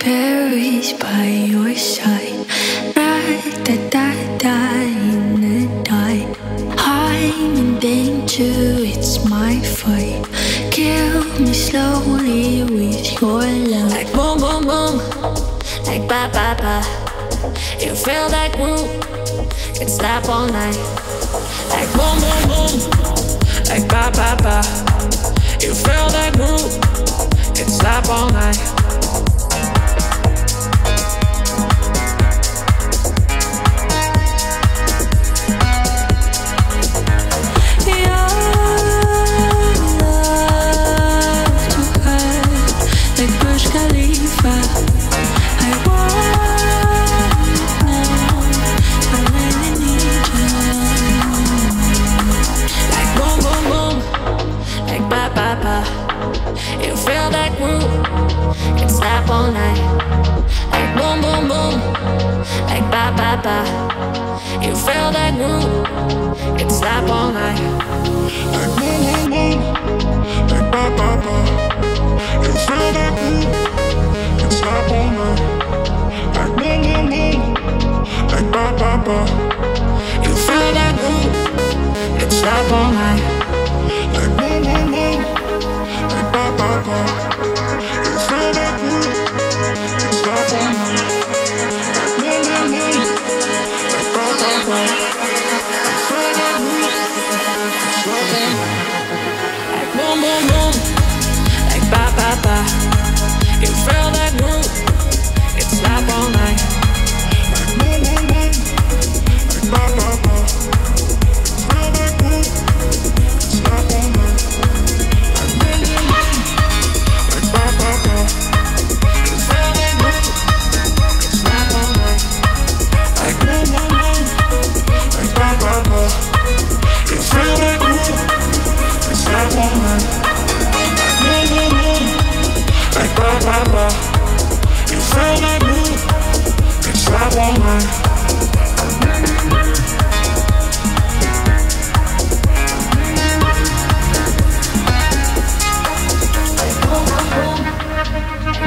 perish by your side. Ride, da da da in the dark. I'm in danger, it's my fight. Kill me slowly with your love. Like boom, boom, boom. Like ba, ba, ba. You feel that groove. Can stop all night. Like boom, boom, boom. Like ba, ba, ba. You feel that groove. Can stop all night. All. Like boom, boom, boom. Like ba, ba, ba. You feel that groove. It's stop all night. Like boom, boom, boom. Like ba, ba, ba. You feel that groove. It's stop all night. Like boom, boom, boom. Like ba, ba, ba.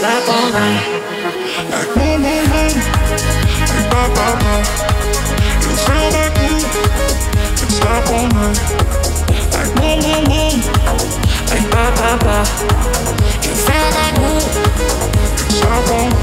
stop all night. Like boom, boom, boom. Like ba, ba, ba stay all night. Like boom boom boom, Like ba, ba, ba. You feel like me. It's all night.